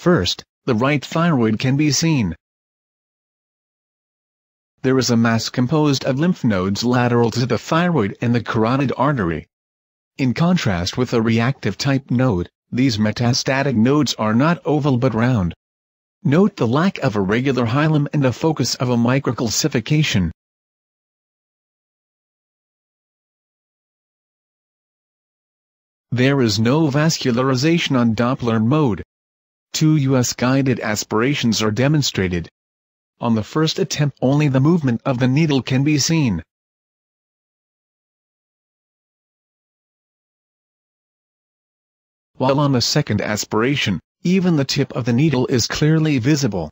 First, the right thyroid can be seen. There is a mass composed of lymph nodes lateral to the thyroid and the carotid artery. In contrast with a reactive type node, these metastatic nodes are not oval but round. Note the lack of a regular hilum and the focus of a microcalcification. There is no vascularization on Doppler mode. Two US guided aspirations are demonstrated. On the first attempt only the movement of the needle can be seen. While on the second aspiration, even the tip of the needle is clearly visible.